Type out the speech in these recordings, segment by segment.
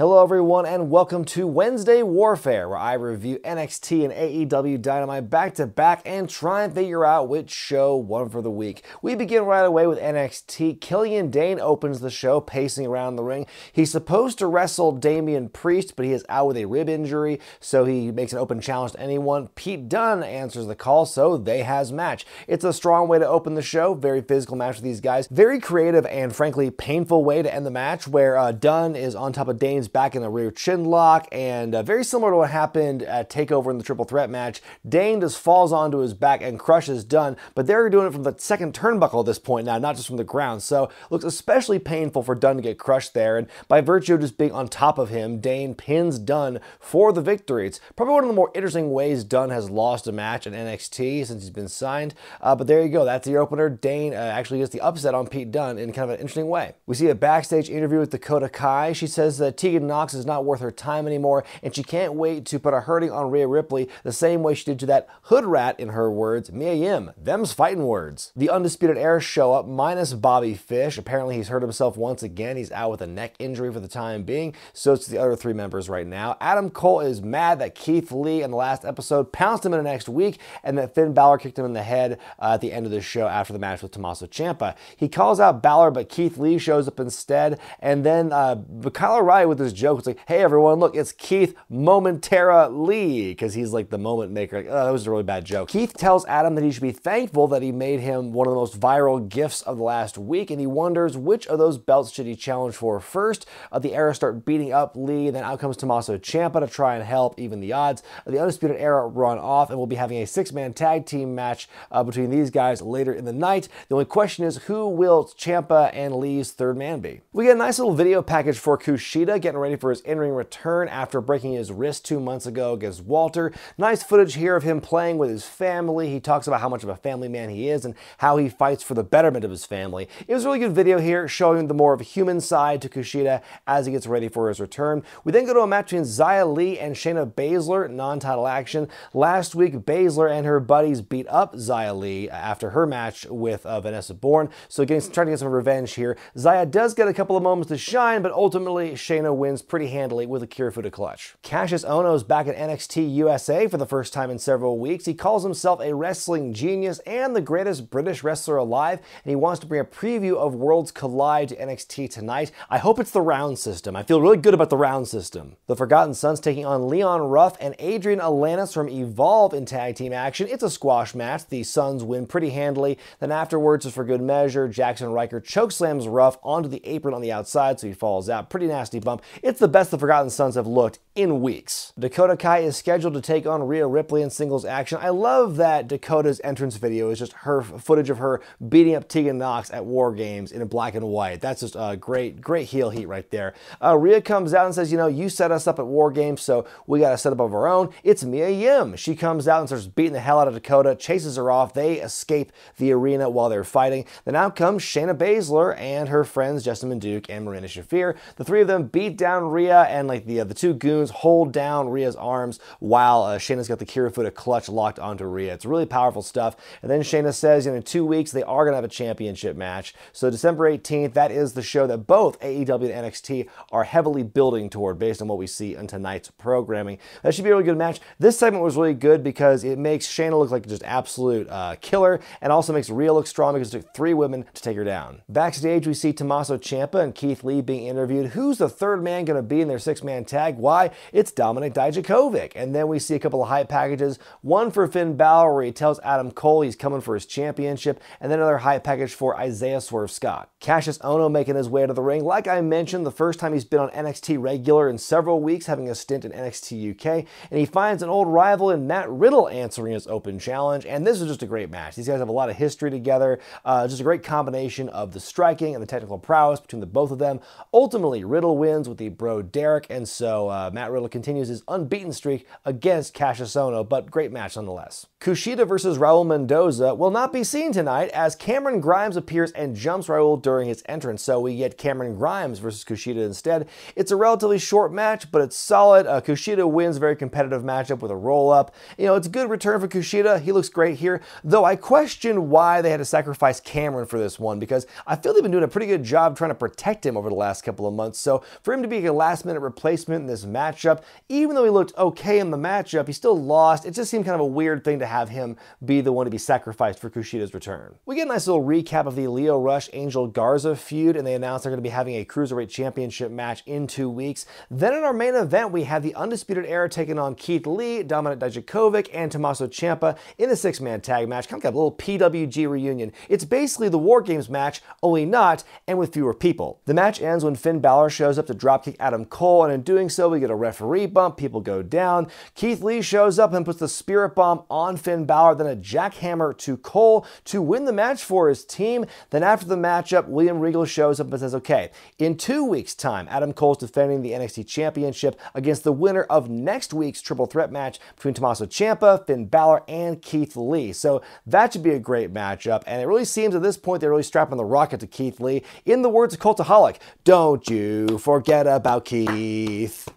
Hello, everyone, and welcome to Wednesday Warfare, where I review NXT and AEW Dynamite back to back and try and figure out which show won for the week. We begin right away with NXT. Killian Dain opens the show, pacing around the ring. He's supposed to wrestle Damian Priest, but he is out with a rib injury, so he makes an open challenge to anyone. Pete Dunne answers the call, so they has match. It's a strong way to open the show, very physical match with these guys. Very creative and frankly painful way to end the match, where uh, Dunne is on top of Dain's back in the rear chin lock, and uh, very similar to what happened at TakeOver in the Triple Threat match. Dain just falls onto his back and crushes Dunne, but they're doing it from the second turnbuckle at this point now, not just from the ground. So looks especially painful for Dunne to get crushed there, and by virtue of just being on top of him, Dain pins Dunne for the victory. It's probably one of the more interesting ways Dunne has lost a match in NXT since he's been signed. Uh, but there you go, that's your opener. Dain uh, actually gets the upset on Pete Dunne in kind of an interesting way. We see a backstage interview with Dakota Kai. She says that Tegan Knox is not worth her time anymore, and she can't wait to put a hurting on Rhea Ripley the same way she did to that hood rat, in her words, Mia Yim. Them's fighting words. The Undisputed Era show up, minus Bobby Fish. Apparently, he's hurt himself once again. He's out with a neck injury for the time being, so it's the other three members right now. Adam Cole is mad that Keith Lee in the last episode pounced him in the next week, and that Finn Balor kicked him in the head uh, at the end of the show after the match with Tommaso Ciampa. He calls out Balor, but Keith Lee shows up instead, and then uh, Kyle O'Reilly with his joke, it's like, hey everyone, look, it's Keith Momentara Lee, because he's like the moment maker. Like, oh, that was a really bad joke. Keith tells Adam that he should be thankful that he made him one of the most viral gifts of the last week, and he wonders which of those belts should he challenge for first. Uh, the era start beating up Lee, then out comes Tommaso Ciampa to try and help even the odds. The Undisputed Era run off, and we'll be having a six-man tag team match uh, between these guys later in the night. The only question is, who will Ciampa and Lee's third man be? We get a nice little video package for Kushida getting ready for his in-ring return after breaking his wrist two months ago against Walter. Nice footage here of him playing with his family. He talks about how much of a family man he is and how he fights for the betterment of his family. It was a really good video here showing the more of a human side to Kushida as he gets ready for his return. We then go to a match between Xia Li and Shayna Baszler, non-title action. Last week, Baszler and her buddies beat up Xia Li after her match with uh, Vanessa Borne. So getting, trying to get some revenge here. Xia does get a couple of moments to shine, but ultimately Shayna wins pretty handily with a Kirifuda clutch. Kassius Ohno is back at NXT USA for the first time in several weeks. He calls himself a wrestling genius and the greatest British wrestler alive, and he wants to bring a preview of Worlds Collide to NXT tonight. I hope it's the round system. I feel really good about the round system. The Forgotten Sons taking on Leon Ruff and Adrian Alanis from Evolve in tag team action. It's a squash match. The Sons win pretty handily. Then afterwards, just for good measure, Jackson Ryker chokeslams Ruff onto the apron on the outside, so he falls out. Pretty nasty bump. It's the best the Forgotten Sons have looked in weeks. Dakota Kai is scheduled to take on Rhea Ripley in singles action. I love that Dakota's entrance video is just her footage of her beating up Tegan Knox at War Games in black and white. That's just a great, great heel heat right there. Uh, Rhea comes out and says, you know, you set us up at War Games, so we got to set up of our own. It's Mia Yim. She comes out and starts beating the hell out of Dakota, chases her off. They escape the arena while they're fighting. Then out comes Shayna Baszler and her friends Jessamyn Duke and Marina Shafir. The three of them beat down Rhea, and like the uh, the two goons hold down Rhea's arms while uh, Shayna's got the Kirifuda clutch locked onto Rhea. It's really powerful stuff. And then Shayna says, you know, in two weeks they are going to have a championship match. So December 18th, that is the show that both AEW and NXT are heavily building toward based on what we see in tonight's programming. That should be a really good match. This segment was really good because it makes Shayna look like just absolute uh, killer and also makes Rhea look strong because it took three women to take her down. Backstage, we see Tommaso Ciampa and Keith Lee being interviewed. Who's the third man going to be in their six-man tag? Why? It's Dominik Dijakovic. And then we see a couple of hype packages. One for Finn Balor where he tells Adam Cole he's coming for his championship, and then another hype package for Isaiah Swerve Scott. Kassius Ohno making his way to the ring. Like I mentioned, the first time he's been on NXT regular in several weeks, having a stint in NXT UK, and he finds an old rival in Matt Riddle answering his open challenge, and this is just a great match. These guys have a lot of history together, uh, just a great combination of the striking and the technical prowess between the both of them. Ultimately, Riddle wins with the bro Derek, and so uh, Matt Riddle continues his unbeaten streak against Kassius Ohno, but great match nonetheless. Kushida versus Raul Mendoza will not be seen tonight as Cameron Grimes appears and jumps Raul during his entrance. So we get Cameron Grimes versus Kushida instead. It's a relatively short match, but it's solid. Uh, Kushida wins a very competitive matchup with a roll up. You know, it's a good return for Kushida. He looks great here, though I question why they had to sacrifice Cameron for this one because I feel they've been doing a pretty good job trying to protect him over the last couple of months. So for him to be a last minute replacement in this matchup, even though he looked okay in the matchup, he still lost. It just seemed kind of a weird thing to have him be the one to be sacrificed for Kushida's return. We get a nice little recap of the Lio Rush Angel Garza feud, and they announced they're going to be having a Cruiserweight Championship match in two weeks. Then in our main event, we have the Undisputed Era taking on Keith Lee, Dominik Dijakovic, and Tommaso Ciampa in a six man tag match, kind of like a little PWG reunion. It's basically the War Games match, only not, and with fewer people. The match ends when Finn Balor shows up to dropkick Adam Cole, and in doing so, we get a referee bump, people go down. Keith Lee shows up and puts the Spirit Bomb on Finn Balor, then a jackhammer to Cole to win the match for his team. Then after the matchup, William Regal shows up and says, okay, in two weeks' time, Adam Cole's defending the NXT Championship against the winner of next week's triple threat match between Tommaso Ciampa, Finn Balor, and Keith Lee. So that should be a great matchup. And it really seems at this point they're really strapping the rocket to Keith Lee. In the words of Cultaholic, don't you forget about Keith.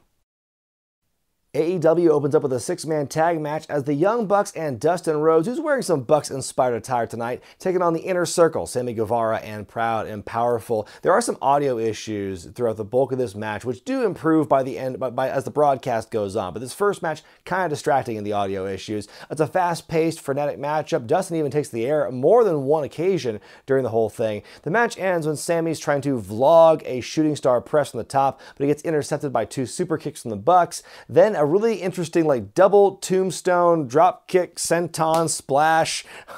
AEW opens up with a six man tag match as the Young Bucks and Dustin Rhodes, who's wearing some Bucks inspired attire tonight, taking on the Inner Circle, Sammy Guevara and Proud and Powerful. There are some audio issues throughout the bulk of this match, which do improve by the end, by, by as the broadcast goes on. But this first match, kind of distracting in the audio issues. It's a fast paced, frenetic matchup. Dustin even takes the air more than one occasion during the whole thing. The match ends when Sammy's trying to vlog a shooting star press from the top, but he gets intercepted by two super kicks from the Bucks. Then a really interesting like double tombstone drop kick senton splash.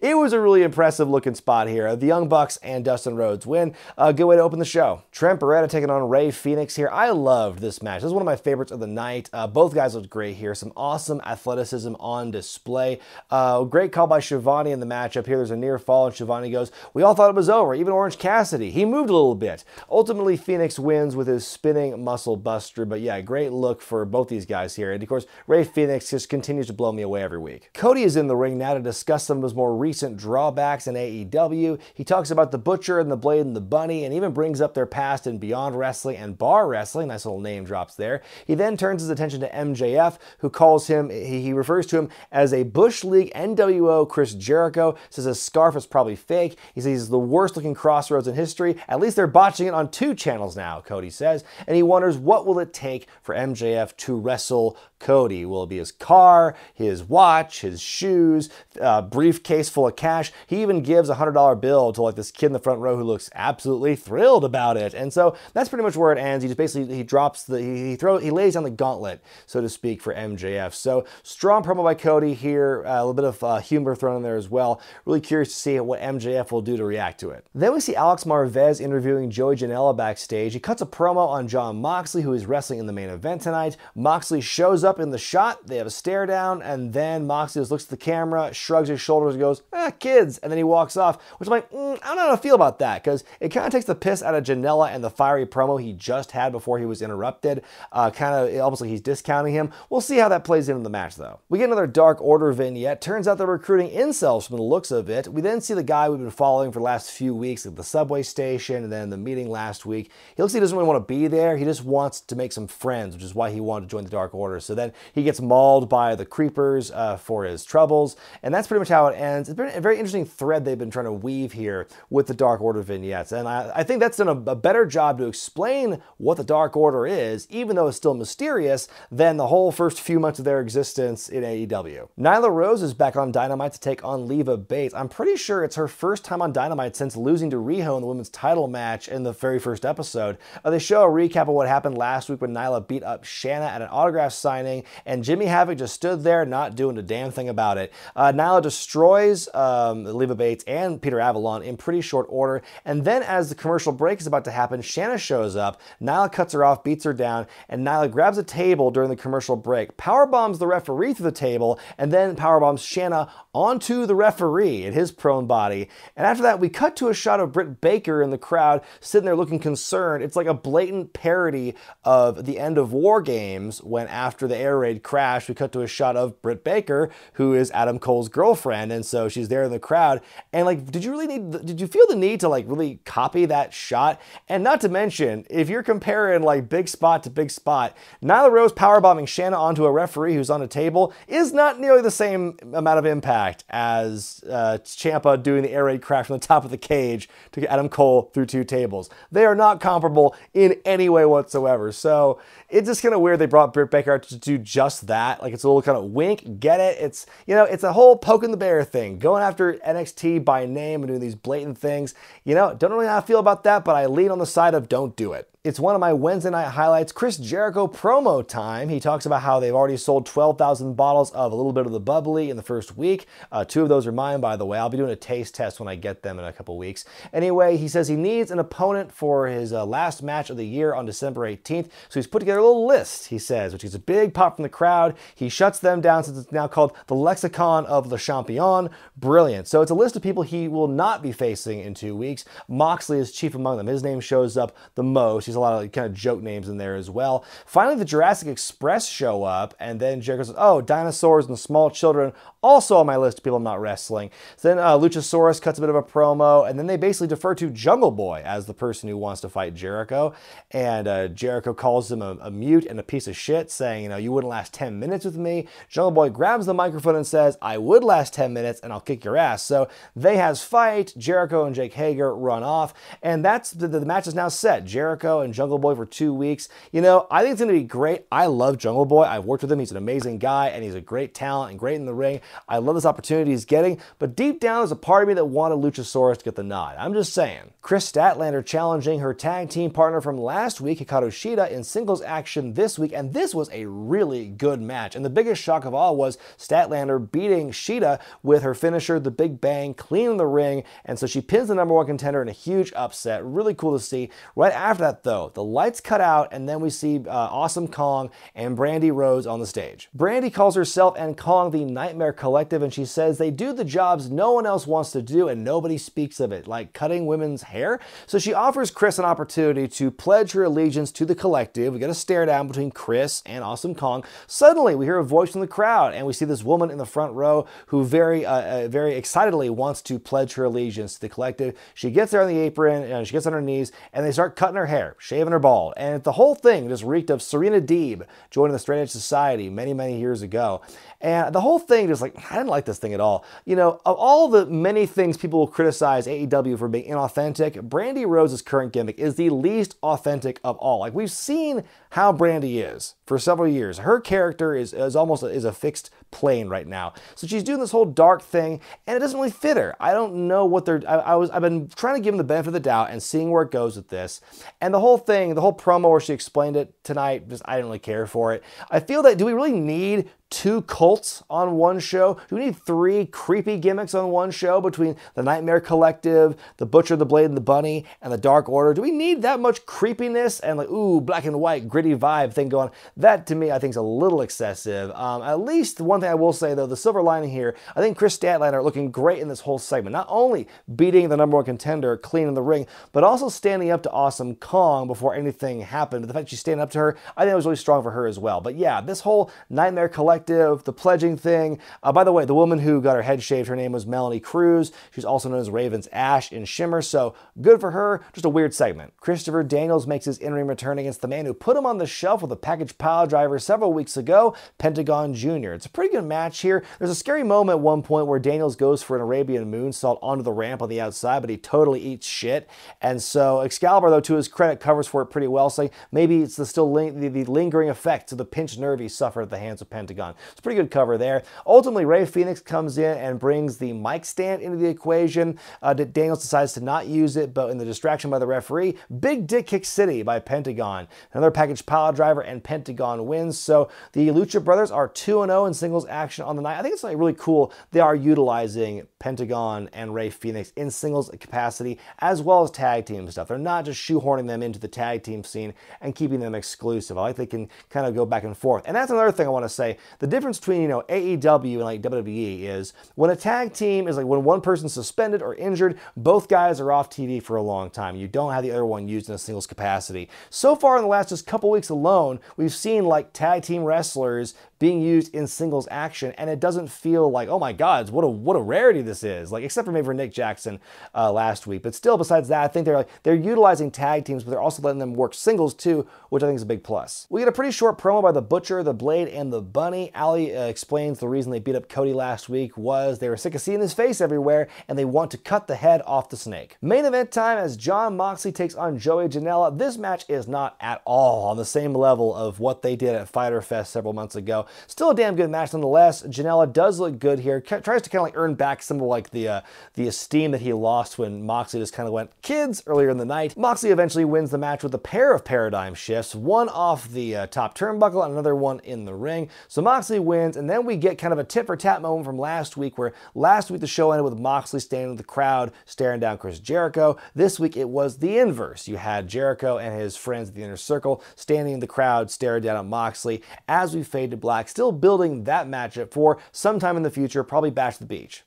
it was a really impressive looking spot here. The Young Bucks and Dustin Rhodes win. A good way to open the show. Trent Beretta taking on Rey Fenix here. I loved this match. This is one of my favorites of the night. Uh, both guys looked great here. Some awesome athleticism on display. Uh, great call by Schiavone in the matchup here. There's a near fall and Schiavone goes, we all thought it was over. Even Orange Cassidy. He moved a little bit. Ultimately, Fenix wins with his spinning muscle buster. But yeah, great look for both these guys here. And of course, Rey Fenix just continues to blow me away every week. Cody is in the ring now to discuss some of his more recent drawbacks in AEW. He talks about the Butcher and the Blade and the Bunny and even brings up their past in Beyond Wrestling and Bar Wrestling. Nice little name drops there. He then turns his attention to MJF, who calls him, he, he refers to him as a Bush League NWO Chris Jericho, says his scarf is probably fake. He says he's the worst looking crossroads in history. At least they're botching it on two channels now, Cody says. And he wonders what will it take for MJF to wrestle Cody? Will be his car, his watch, his shoes, a briefcase full of cash? He even gives a hundred dollar bill to like this kid in the front row who looks absolutely thrilled about it. And so that's pretty much where it ends. He just basically he drops the he, throws he lays down the gauntlet, so to speak, for MJF. So strong promo by Cody here, a little bit of uh, humor thrown in there as well. Really curious to see what MJF will do to react to it. Then we see Alex Marvez interviewing Joey Janela backstage. He cuts a promo on Jon Moxley, who is wrestling in the main event tonight. Moxley shows up in the shot, they have a stare down, and then Moxley just looks at the camera, shrugs his shoulders, and goes, ah, kids, and then he walks off, which I'm like, mm, I don't know how to feel about that, because it kind of takes the piss out of Janela and the fiery promo he just had before he was interrupted. Uh, kind of, almost like he's discounting him. We'll see how that plays into the match, though. We get another Dark Order vignette. Turns out they're recruiting incels from the looks of it. We then see the guy we've been following for the last few weeks at the subway station, and then the meeting last week. He looks like he doesn't really want to be there. He just wants to make some friends, which is why he wanted to join the Dark Order. So then he gets mauled by the creepers uh, for his troubles, and that's pretty much how it ends. It's been a very interesting thread they've been trying to weave here with the Dark Order vignettes, and I, I think that's done a, a, better job to explain what the Dark Order is, even though it's still mysterious, than the whole first few months of their existence in AEW. Nyla Rose is back on Dynamite to take on Leva Bates. I'm pretty sure it's her first time on Dynamite since losing to Riho in the women's title match in the very first episode. Uh, they show a recap of what happened last week when Nyla beat up Shanna at an autograph signing, and Jimmy Havoc just stood there not doing a damn thing about it. Uh, Nyla destroys um, Leva Bates and Peter Avalon in pretty short order, and then as the commercial break is about to happen, Shanna shows up, Nyla cuts her off, beats her down, and Nyla grabs a table during the commercial break, power bombs the referee through the table, and then power bombs Shanna onto the referee in his prone body. And after that, we cut to a shot of Britt Baker in the crowd sitting there looking concerned. It's like a blatant parody of the end of War Games when after the air raid crash, we cut to a shot of Britt Baker, who is Adam Cole's girlfriend, and so she's there in the crowd. And like, did you really need? Did you feel the need to like really copy that shot? And not to mention, if you're comparing like big spot to big spot, Nyla Rose powerbombing Shanna onto a referee who's on a table is not nearly the same amount of impact as uh, Ciampa doing the air raid crash from the top of the cage to get Adam Cole through two tables. They are not comparable in any way whatsoever. So it's just kind of weird they brought Britt Baker to do just that. Like it's a little kind of wink, get it? It's you know, it's a whole poking the bear thing, going after NXT by name and doing these blatant things. You know, don't really know how I feel about that, but I lean on the side of don't do it. It's one of my Wednesday night highlights, Chris Jericho promo time. He talks about how they've already sold 12,000 bottles of a little bit of the bubbly in the first week. Uh, two of those are mine, by the way. I'll be doing a taste test when I get them in a couple weeks. Anyway, he says he needs an opponent for his uh, last match of the year on December 18th. So he's put together a little list, he says, which is a big pop from the crowd. He shuts them down since it's now called the Lexicon of Le Champion. Brilliant. So it's a list of people he will not be facing in two weeks. Moxley is chief among them. His name shows up the most. He's a lot of kind of joke names in there as well. Finally, the Jurassic Express show up, and then Jericho says, "Oh, dinosaurs and small children also on my list of people I'm not wrestling." So then uh, Luchasaurus cuts a bit of a promo, and then they basically defer to Jungle Boy as the person who wants to fight Jericho, and uh, Jericho calls him a, a mute and a piece of shit, saying, "You know, you wouldn't last 10 minutes with me." Jungle Boy grabs the microphone and says, "I would last 10 minutes, and I'll kick your ass." So they has fight. Jericho and Jake Hager run off, and that's the, the match is now set. Jericho and Jungle Boy for two weeks. You know, I think it's going to be great. I love Jungle Boy. I've worked with him. He's an amazing guy and he's a great talent and great in the ring. I love this opportunity he's getting, but deep down, there's a part of me that wanted Luchasaurus to get the nod. I'm just saying. Kris Statlander challenging her tag team partner from last week, Hikaru Shida, in singles action this week, and this was a really good match. And the biggest shock of all was Statlander beating Shida with her finisher, the Big Bang, clean in the ring, and so she pins the number one contender in a huge upset. Really cool to see. Right after that, though, the lights cut out, and then we see uh, Awesome Kong and Brandi Rhodes on the stage. Brandi calls herself and Kong the Nightmare Collective, and she says they do the jobs no one else wants to do, and nobody speaks of it, like cutting women's hair. So she offers Kris an opportunity to pledge her allegiance to the collective. We get a stare down between Kris and Awesome Kong. Suddenly, we hear a voice from the crowd, and we see this woman in the front row who very, uh, uh, very excitedly wants to pledge her allegiance to the collective. She gets there on the apron, and she gets on her knees, and they start cutting her hair, shaving her bald, and the whole thing just reeked of Serena Deeb joining the Straight Edge Society many, many years ago. And the whole thing just like, I didn't like this thing at all. You know, of all the many things people will criticize AEW for being inauthentic, Brandi Rose's current gimmick is the least authentic of all. Like, we've seen how Brandi is for several years. Her character is, is almost a, is a fixed plane right now. So she's doing this whole dark thing, and it doesn't really fit her. I don't know what they're. I, I was. I've been trying to give them the benefit of the doubt and seeing where it goes with this. And the whole thing, the whole promo where she explained it tonight, just I didn't really care for it. I feel that do we really need two cults on one show? Do we need three creepy gimmicks on one show between the Nightmare Collective, the Butcher, the Blade, and the Bunny, and the Dark Order? Do we need that much creepiness and like, ooh, black and white, gritty vibe thing going? That to me, I think is a little excessive. Um, at least one thing I will say though, the silver lining here, I think Kris Statlander looking great in this whole segment. Not only beating the number one contender clean in the ring, but also standing up to Awesome Kong before anything happened. The fact she's standing up to her, I think it was really strong for her as well. But yeah, this whole Nightmare Collective the pledging thing. Uh, by the way, the woman who got her head shaved, her name was Melanie Cruz. She's also known as Raven's Ash in Shimmer, so good for her. Just a weird segment. Christopher Daniels makes his in-ring return against the man who put him on the shelf with a package pile driver several weeks ago, Pentagon Jr. It's a pretty good match here. There's a scary moment at one point where Daniels goes for an Arabian moonsault onto the ramp on the outside, but he totally eats shit. And so Excalibur, though, to his credit, covers for it pretty well, saying maybe it's the still the, the lingering effects of the pinched nerve he suffered at the hands of Pentagon. It's a pretty good cover there. Ultimately, Rey Fenix comes in and brings the mic stand into the equation. Uh, Daniels decides to not use it, but in the distraction by the referee, Big Dick Kick City by Pentagon. Another package pile driver, and Pentagon wins. So the Lucha Brothers are 2 0 in singles action on the night. I think it's like really cool they are utilizing Pentagon and Rey Fenix in singles capacity as well as tag team stuff. They're not just shoehorning them into the tag team scene and keeping them exclusive. I like they can kind of go back and forth. And that's another thing I want to say. The difference between, you know, AEW and like WWE is when a tag team is like when one person's suspended or injured, both guys are off TV for a long time. You don't have the other one used in a singles capacity. So far in the last just couple weeks alone, we've seen like tag team wrestlers being used in singles action, and it doesn't feel like, oh my God, what a what a rarity this is. Like except for maybe for Nick Jackson uh, last week, but still, besides that, I think they're like they're utilizing tag teams, but they're also letting them work singles too, which I think is a big plus. We get a pretty short promo by the Butcher, the Blade, and the Bunny. Allie uh, explains the reason they beat up Cody last week was they were sick of seeing his face everywhere, and they want to cut the head off the snake. Main event time as Jon Moxley takes on Joey Janela. This match is not at all on the same level of what they did at Fyter Fest several months ago. Still a damn good match nonetheless. Janela does look good here. Tries to kind of like earn back some of like the uh, the esteem that he lost when Moxley just kind of went kids earlier in the night. Moxley eventually wins the match with a pair of paradigm shifts, one off the uh, top turnbuckle and another one in the ring. So Moxley wins, and then we get kind of a tit for tat moment from last week, where last week the show ended with Moxley standing in the crowd staring down Chris Jericho. This week it was the inverse. You had Jericho and his friends at the inner circle standing in the crowd staring down at Moxley as we fade to black, still building that matchup for sometime in the future, probably Bash the Beach.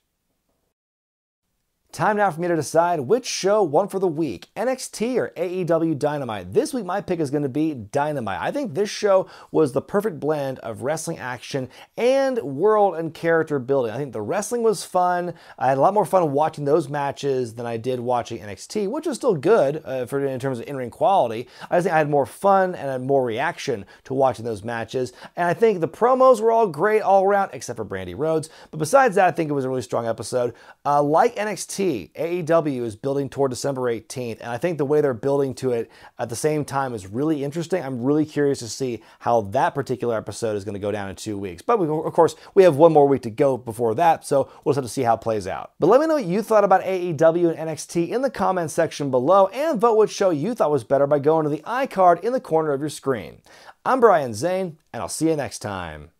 Time now for me to decide which show won for the week, NXT or AEW Dynamite. This week, my pick is going to be Dynamite. I think this show was the perfect blend of wrestling action and world and character building. I think the wrestling was fun. I had a lot more fun watching those matches than I did watching NXT, which was still good uh, for in terms of in-ring quality. I think I had more fun and had more reaction to watching those matches. And I think the promos were all great all around, except for Brandi Rhodes. But besides that, I think it was a really strong episode. Uh, like AEW is building toward December 18th, and I think the way they're building to it at the same time is really interesting. I'm really curious to see how that particular episode is going to go down in two weeks. But we, of course, we have one more week to go before that, so we'll just have to see how it plays out. But let me know what you thought about AEW and NXT in the comments section below, and vote which show you thought was better by going to the iCard in the corner of your screen. I'm Brian Zane, and I'll see you next time.